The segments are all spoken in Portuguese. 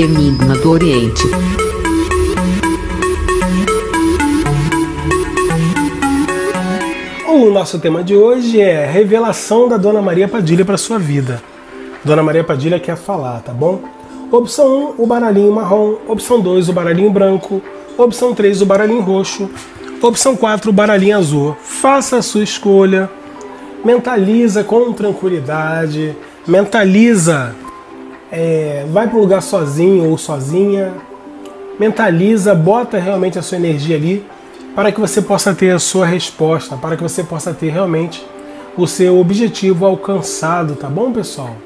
Enigma do Oriente. O nosso tema de hoje é revelação da Dona Maria Padilha para sua vida. Dona Maria Padilha quer falar, tá bom? Opção 1, o baralhinho marrom. Opção 2, o baralhinho branco. Opção 3, o baralhinho roxo. Opção 4, o baralhinho azul. Faça a sua escolha. Mentaliza com tranquilidade. Mentaliza. É, vai para o lugar sozinho ou sozinha. Mentaliza, bota realmente a sua energia ali para que você possa ter a sua resposta, para que você possa ter realmente o seu objetivo alcançado, tá bom, pessoal?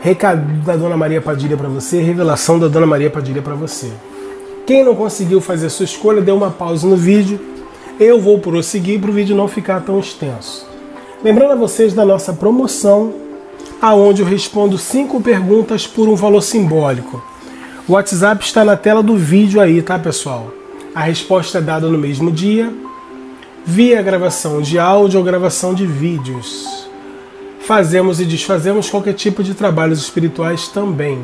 Recado da Dona Maria Padilha para você, revelação da Dona Maria Padilha para você. Quem não conseguiu fazer a sua escolha, dê uma pausa no vídeo. Eu vou prosseguir para o vídeo não ficar tão extenso. Lembrando a vocês da nossa promoção, aonde eu respondo cinco perguntas por um valor simbólico. O WhatsApp está na tela do vídeo aí, tá, pessoal? A resposta é dada no mesmo dia, via gravação de áudio ou gravação de vídeos. Fazemos e desfazemos qualquer tipo de trabalhos espirituais também.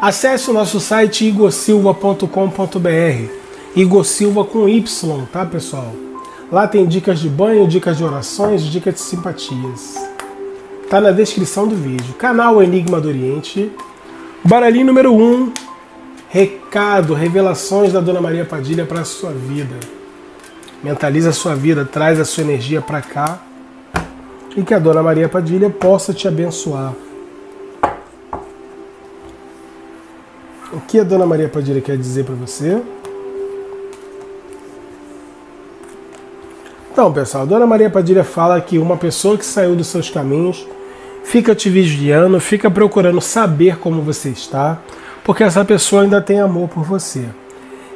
Acesse o nosso site igorsilva.com.br. Igor Silva com Y, tá pessoal? Lá tem dicas de banho, dicas de orações, dicas de simpatias. Tá na descrição do vídeo. Canal Enigma do Oriente. Baralhinho número 1, um, recado, revelações da Dona Maria Padilha para a sua vida. Mentaliza a sua vida, traz a sua energia para cá e que a Dona Maria Padilha possa te abençoar. O que a Dona Maria Padilha quer dizer para você? Então, pessoal, a Dona Maria Padilha fala que uma pessoa que saiu dos seus caminhos fica te vigiando, fica procurando saber como você está, porque essa pessoa ainda tem amor por você.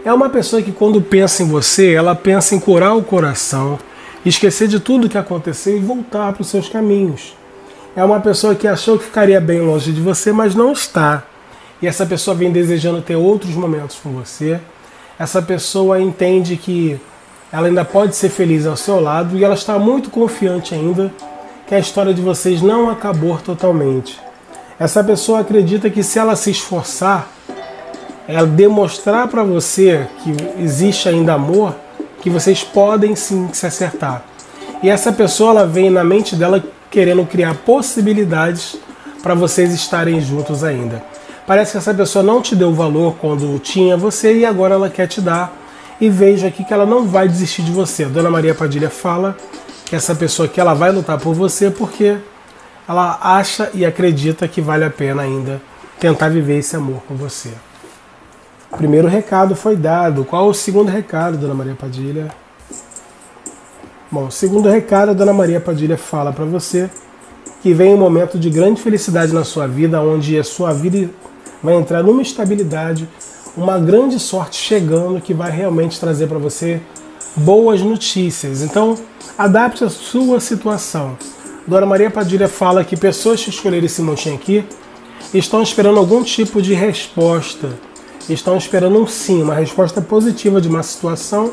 É uma pessoa que quando pensa em você, ela pensa em curar o coração, esquecer de tudo que aconteceu e voltar para os seus caminhos. É uma pessoa que achou que ficaria bem longe de você, mas não está. E essa pessoa vem desejando ter outros momentos com você. Essa pessoa entende que ela ainda pode ser feliz ao seu lado e ela está muito confiante ainda que a história de vocês não acabou totalmente. Essa pessoa acredita que se ela se esforçar, ela demonstrar para você que existe ainda amor, que vocês podem sim se acertar. E essa pessoa ela vem na mente dela querendo criar possibilidades para vocês estarem juntos ainda. Parece que essa pessoa não te deu valor quando tinha você e agora ela quer te dar. E veja aqui que ela não vai desistir de você. A Dona Maria Padilha fala que essa pessoa que ela vai lutar por você porque ela acha e acredita que vale a pena ainda tentar viver esse amor com você. O primeiro recado foi dado. Qual o segundo recado, Dona Maria Padilha? Bom, o segundo recado, a Dona Maria Padilha fala para você que vem um momento de grande felicidade na sua vida, onde a sua vida vai entrar numa estabilidade, uma grande sorte chegando que vai realmente trazer para você boas notícias. Então, adapte a sua situação. Dona Maria Padilha fala que pessoas que escolheram esse montinho aqui estão esperando algum tipo de resposta. Estão esperando um sim, uma resposta positiva de uma situação.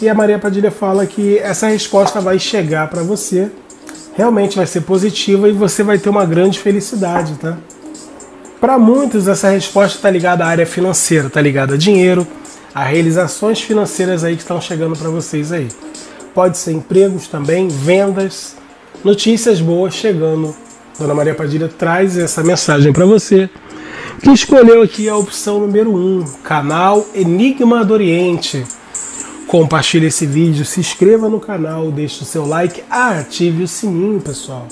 E a Maria Padilha fala que essa resposta vai chegar para você. Realmente vai ser positiva e você vai ter uma grande felicidade, tá? Para muitos, essa resposta está ligada à área financeira, está ligada a dinheiro, a realizações financeiras aí que estão chegando para vocês aí. Pode ser empregos também, vendas, notícias boas chegando. Dona Maria Padilha traz essa mensagem para você, que escolheu aqui a opção número 1, um, canal Enigma do Oriente. Compartilhe esse vídeo, se inscreva no canal, deixe o seu like, ative o sininho, pessoal.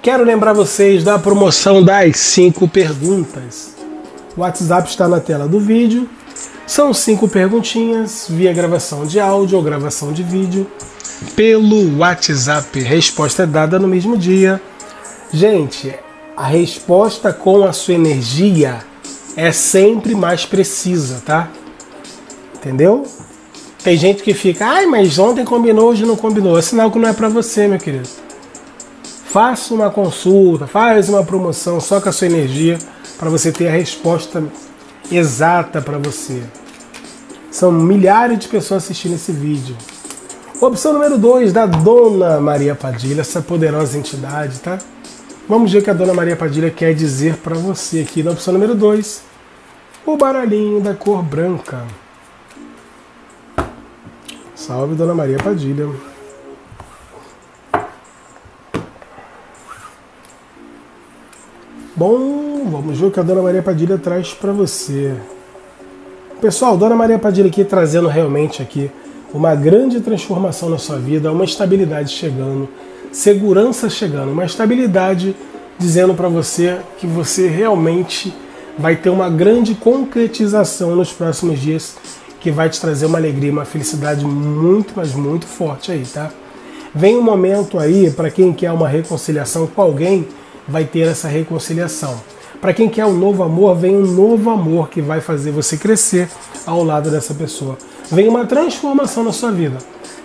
Quero lembrar vocês da promoção das 5 perguntas. O WhatsApp está na tela do vídeo. São cinco perguntinhas via gravação de áudio ou gravação de vídeo pelo WhatsApp. Resposta é dada no mesmo dia. Gente, a resposta com a sua energia é sempre mais precisa, tá? Entendeu? Tem gente que fica, ai, mas ontem combinou, hoje não combinou. É sinal que não é para você, meu querido. Faça uma consulta, faz uma promoção só com a sua energia para você ter a resposta exata para você. São milhares de pessoas assistindo esse vídeo. Opção número 2 da Dona Maria Padilha, essa poderosa entidade, tá? Vamos ver o que a Dona Maria Padilha quer dizer para você aqui na opção número 2. O baralhinho da cor branca. Salve Dona Maria Padilha. Bom, vamos ver o que a Dona Maria Padilha traz para você. Pessoal, Dona Maria Padilha aqui trazendo realmente aqui uma grande transformação na sua vida, uma estabilidade chegando, segurança chegando, uma estabilidade dizendo para você que você realmente vai ter uma grande concretização nos próximos dias que vai te trazer uma alegria, uma felicidade muito, mas muito forte aí, tá? Vem um momento aí para quem quer uma reconciliação com alguém, vai ter essa reconciliação. Para quem quer um novo amor, vem um novo amor que vai fazer você crescer ao lado dessa pessoa. Vem uma transformação na sua vida.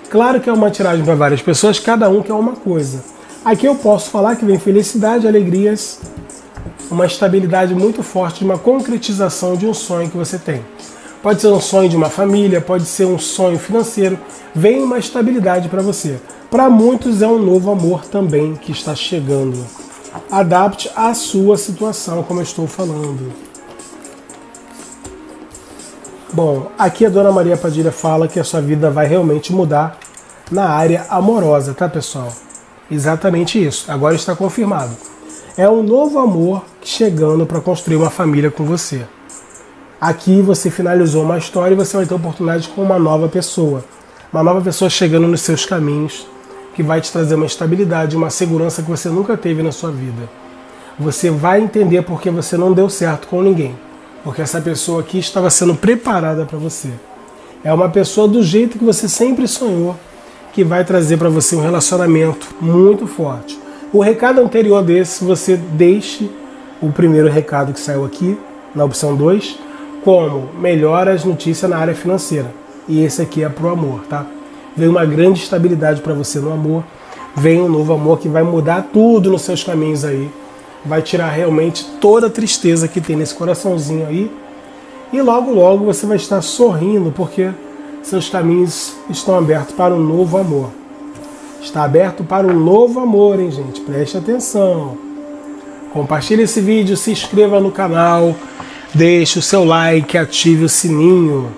Claro que é uma tiragem para várias pessoas, cada um quer uma coisa. Aqui eu posso falar que vem felicidade, alegrias, uma estabilidade muito forte, uma concretização de um sonho que você tem. Pode ser um sonho de uma família, pode ser um sonho financeiro. Vem uma estabilidade para você. Para muitos é um novo amor também que está chegando. Adapte à sua situação, como eu estou falando. Bom, aqui a Dona Maria Padilha fala que a sua vida vai realmente mudar na área amorosa, tá pessoal? Exatamente isso. Agora está confirmado. É um novo amor chegando para construir uma família com você. Aqui você finalizou uma história e você vai ter oportunidade com uma nova pessoa. Uma nova pessoa chegando nos seus caminhos que vai te trazer uma estabilidade, uma segurança que você nunca teve na sua vida. Você vai entender porque você não deu certo com ninguém, porque essa pessoa aqui estava sendo preparada para você. É uma pessoa do jeito que você sempre sonhou, que vai trazer para você um relacionamento muito forte. O recado anterior desse, você deixe o primeiro recado que saiu aqui, na opção 2, como melhora as notícias na área financeira. E esse aqui é pro amor, tá? Vem uma grande estabilidade para você no amor, vem um novo amor que vai mudar tudo nos seus caminhos aí, vai tirar realmente toda a tristeza que tem nesse coraçãozinho aí, e logo logo você vai estar sorrindo porque seus caminhos estão abertos para um novo amor. Está aberto para um novo amor, hein, gente? Preste atenção. Compartilhe esse vídeo, se inscreva no canal, deixe o seu like, ative o sininho.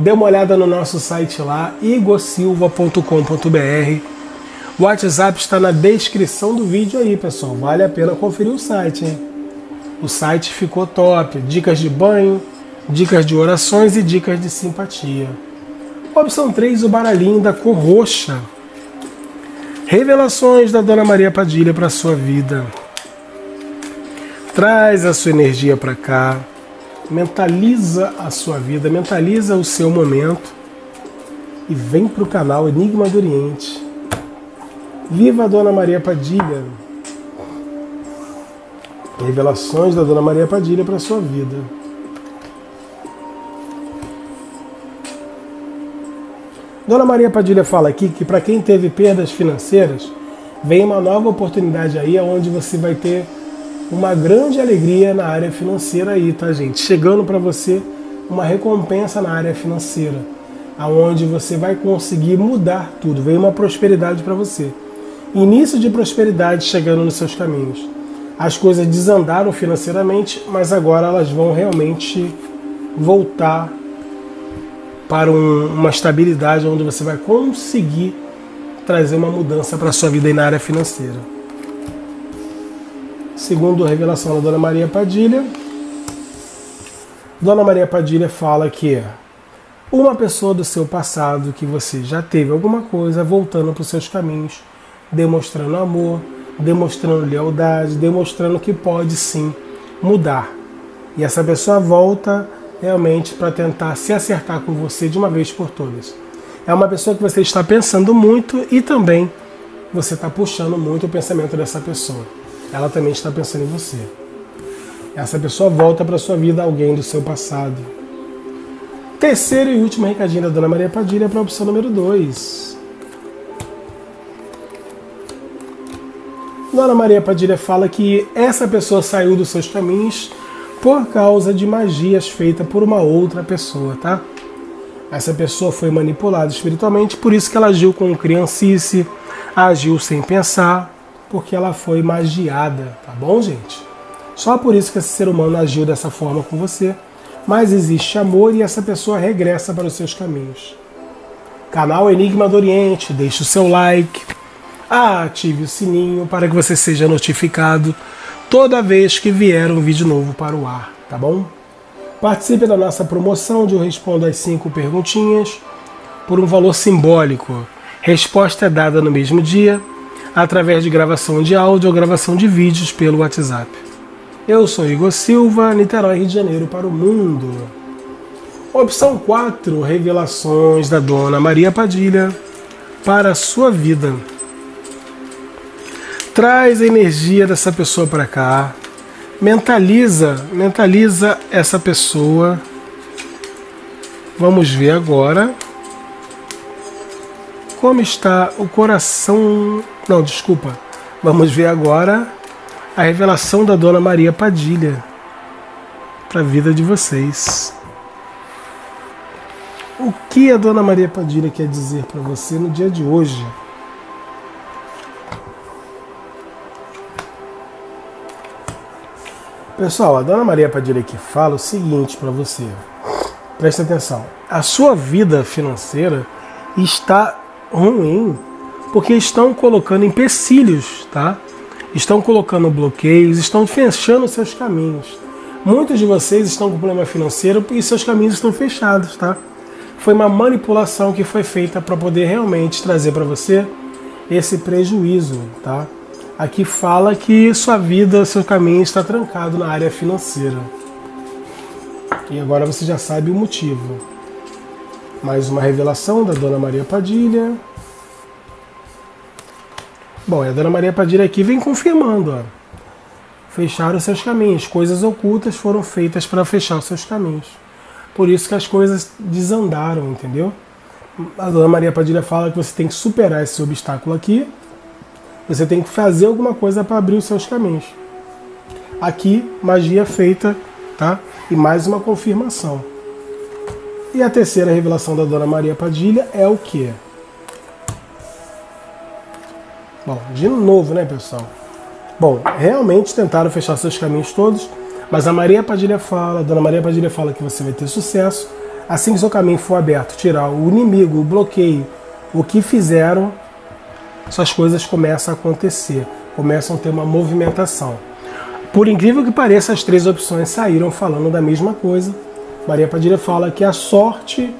Dê uma olhada no nosso site lá, igosilva.com.br. O WhatsApp está na descrição do vídeo aí, pessoal. Vale a pena conferir o site, hein? O site ficou top. Dicas de banho, dicas de orações e dicas de simpatia. Opção 3, o baralhinho da cor roxa. Revelações da Dona Maria Padilha para sua vida. Traz a sua energia para cá mentaliza a sua vida, mentaliza o seu momento e vem para o canal Enigma do Oriente. Viva a Dona Maria Padilha! Revelações da Dona Maria Padilha para a sua vida. Dona Maria Padilha fala aqui que para quem teve perdas financeiras, vem uma nova oportunidade aí onde você vai ter uma grande alegria na área financeira aí, tá, gente? Chegando para você uma recompensa na área financeira, aonde você vai conseguir mudar tudo, veio uma prosperidade para você. Início de prosperidade chegando nos seus caminhos. As coisas desandaram financeiramente, mas agora elas vão realmente voltar para um, uma estabilidade onde você vai conseguir trazer uma mudança para sua vida aí na área financeira. Segundo a revelação da Dona Maria Padilha, Dona Maria Padilha fala que uma pessoa do seu passado que você já teve alguma coisa voltando para os seus caminhos, demonstrando amor, demonstrando lealdade, demonstrando que pode sim mudar. E essa pessoa volta realmente para tentar se acertar com você de uma vez por todas. É uma pessoa que você está pensando muito e também você está puxando muito o pensamento dessa pessoa ela também está pensando em você. Essa pessoa volta para sua vida alguém do seu passado. Terceiro e último recadinho da Dona Maria Padilha para a opção número 2. Dona Maria Padilha fala que essa pessoa saiu dos seus caminhos por causa de magias feitas por uma outra pessoa, tá? Essa pessoa foi manipulada espiritualmente, por isso que ela agiu com criancice, agiu sem pensar, porque ela foi magiada, tá bom, gente? Só por isso que esse ser humano agiu dessa forma com você. Mas existe amor e essa pessoa regressa para os seus caminhos. Canal Enigma do Oriente, deixe o seu like, ative o sininho para que você seja notificado toda vez que vier um vídeo novo para o ar, tá bom? Participe da nossa promoção de Eu Respondo as 5 perguntinhas por um valor simbólico. Resposta é dada no mesmo dia, através de gravação de áudio ou gravação de vídeos pelo WhatsApp. Eu sou Igor Silva, Niterói, Rio de Janeiro para o mundo. Opção 4, revelações da Dona Maria Padilha para a sua vida. Traz a energia dessa pessoa para cá. Mentaliza, mentaliza essa pessoa. Vamos ver agora como está o coração. Não, desculpa. Vamos ver agora a revelação da Dona Maria Padilha para a vida de vocês. O que a Dona Maria Padilha quer dizer para você no dia de hoje? Pessoal, a Dona Maria Padilha aqui fala o seguinte para você. Presta atenção. A sua vida financeira está ruim porque estão colocando empecilhos, tá? Estão colocando bloqueios, estão fechando seus caminhos. Muitos de vocês estão com problema financeiro e seus caminhos estão fechados, tá? Foi uma manipulação que foi feita para poder realmente trazer para você esse prejuízo, tá? Aqui fala que sua vida, seu caminho está trancado na área financeira. E agora você já sabe o motivo. Mais uma revelação da Dona Maria Padilha. Bom, a Dona Maria Padilha aqui vem confirmando, ó. Fecharam seus caminhos. Coisas ocultas foram feitas para fechar seus caminhos. Por isso que as coisas desandaram, entendeu? A Dona Maria Padilha fala que você tem que superar esse obstáculo aqui você tem que fazer alguma coisa para abrir os seus caminhos. Aqui, magia feita, tá? E mais uma confirmação. E a terceira revelação da Dona Maria Padilha é o que? Bom, de novo, né, pessoal? Bom, realmente tentaram fechar seus caminhos todos, mas a Maria Padilha fala, a Dona Maria Padilha fala que você vai ter sucesso assim que seu caminho for aberto, tirar o inimigo, o bloqueio, o que fizeram essas coisas começam a acontecer, começam a ter uma movimentação. Por incrível que pareça, as três opções saíram falando da mesma coisa. Maria Padilha fala que a sorte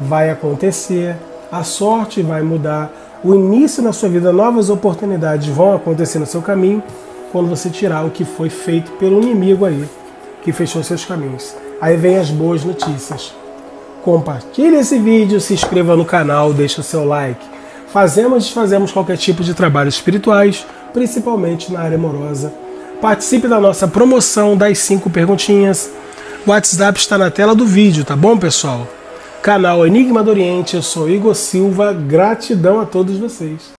vai acontecer, a sorte vai mudar, o início na sua vida, novas oportunidades vão acontecer no seu caminho quando você tirar o que foi feito pelo inimigo aí, que fechou seus caminhos. Aí vem as boas notícias. Compartilhe esse vídeo, se inscreva no canal, deixe o seu like. Fazemos e desfazemos qualquer tipo de trabalhos espirituais, principalmente na área amorosa. Participe da nossa promoção das 5 perguntinhas. O WhatsApp está na tela do vídeo, tá bom, pessoal? Canal Enigma do Oriente, eu sou Igor Silva. Gratidão a todos vocês.